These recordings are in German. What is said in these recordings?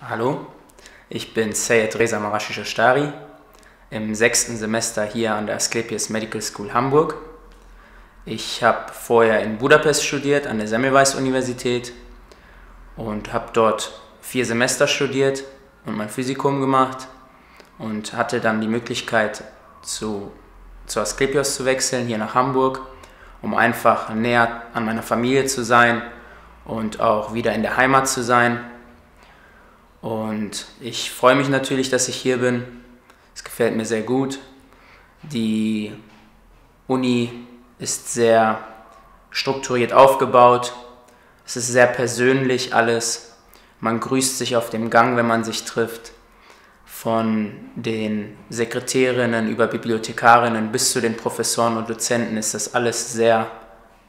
Hallo, ich bin Seyed Reza Marashi Shostari im sechsten Semester hier an der Asklepios Medical School Hamburg. Ich habe vorher in Budapest studiert, an der Semmelweis Universität und habe dort vier Semester studiert und mein Physikum gemacht und hatte dann die Möglichkeit, zu, zu Asklepios zu wechseln, hier nach Hamburg, um einfach näher an meiner Familie zu sein und auch wieder in der Heimat zu sein. Und ich freue mich natürlich, dass ich hier bin. Es gefällt mir sehr gut. Die Uni ist sehr strukturiert aufgebaut. Es ist sehr persönlich alles. Man grüßt sich auf dem Gang, wenn man sich trifft. Von den Sekretärinnen über Bibliothekarinnen bis zu den Professoren und Dozenten ist das alles sehr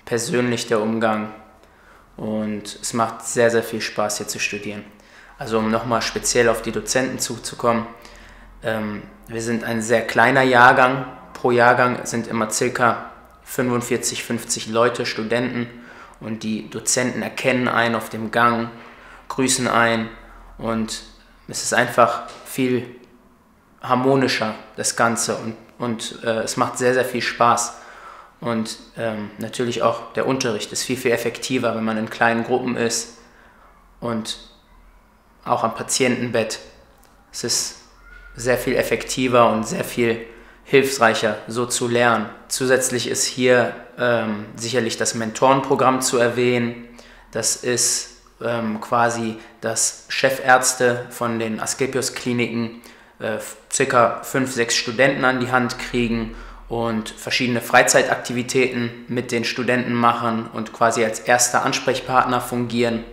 persönlich der Umgang. Und es macht sehr, sehr viel Spaß hier zu studieren. Also um nochmal speziell auf die Dozenten zuzukommen. Ähm, wir sind ein sehr kleiner Jahrgang. Pro Jahrgang sind immer circa 45, 50 Leute, Studenten. Und die Dozenten erkennen einen auf dem Gang, grüßen einen. Und es ist einfach viel harmonischer, das Ganze. Und, und äh, es macht sehr, sehr viel Spaß. Und ähm, natürlich auch der Unterricht ist viel, viel effektiver, wenn man in kleinen Gruppen ist und auch am Patientenbett. Es ist sehr viel effektiver und sehr viel hilfreicher, so zu lernen. Zusätzlich ist hier ähm, sicherlich das Mentorenprogramm zu erwähnen. Das ist ähm, quasi, dass Chefärzte von den Asklepios-Kliniken äh, circa fünf, sechs Studenten an die Hand kriegen und verschiedene Freizeitaktivitäten mit den Studenten machen und quasi als erster Ansprechpartner fungieren.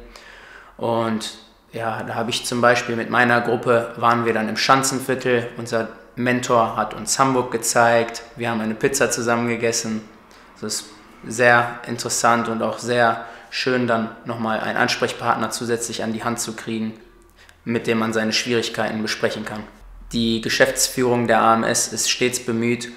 Und ja, da habe ich zum Beispiel mit meiner Gruppe, waren wir dann im Schanzenviertel. Unser Mentor hat uns Hamburg gezeigt. Wir haben eine Pizza zusammen gegessen. Das ist sehr interessant und auch sehr schön, dann nochmal einen Ansprechpartner zusätzlich an die Hand zu kriegen, mit dem man seine Schwierigkeiten besprechen kann. Die Geschäftsführung der AMS ist stets bemüht,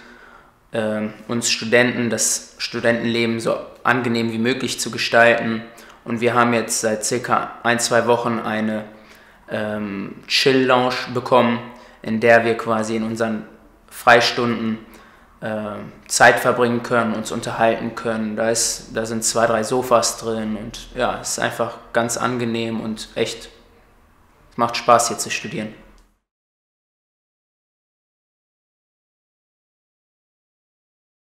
äh, uns Studenten das Studentenleben so angenehm wie möglich zu gestalten. Und wir haben jetzt seit circa ein, zwei Wochen eine ähm, Chill-Lounge bekommen, in der wir quasi in unseren Freistunden äh, Zeit verbringen können, uns unterhalten können. Da, ist, da sind zwei, drei Sofas drin und ja, es ist einfach ganz angenehm und echt, es macht Spaß hier zu studieren.